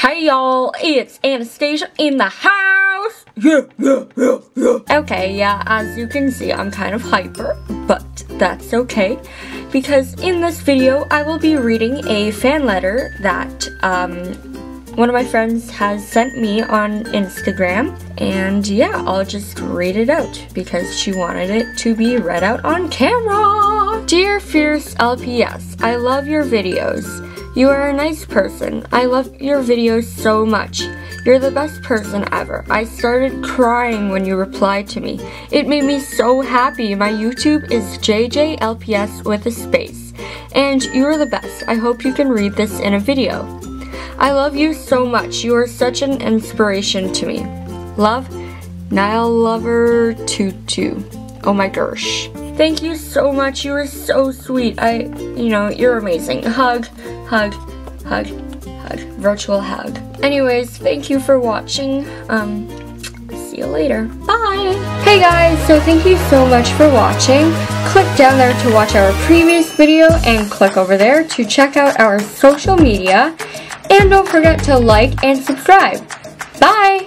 Hey y'all, it's Anastasia in the house. Yeah, yeah, yeah, yeah. Okay, yeah, as you can see, I'm kind of hyper, but that's okay. Because in this video, I will be reading a fan letter that um, one of my friends has sent me on Instagram. And yeah, I'll just read it out because she wanted it to be read out on camera. Dear Fierce LPS, I love your videos. You are a nice person. I love your videos so much. You're the best person ever. I started crying when you replied to me. It made me so happy. My YouTube is JJLPS with a space. And you are the best. I hope you can read this in a video. I love you so much. You are such an inspiration to me. Love, Nile Lover Tutu. Oh my gosh. Thank you so much. You are so sweet. I, you know, you're amazing. Hug, hug, hug, hug. Virtual hug. Anyways, thank you for watching. Um, see you later. Bye! Hey guys, so thank you so much for watching. Click down there to watch our previous video and click over there to check out our social media. And don't forget to like and subscribe. Bye!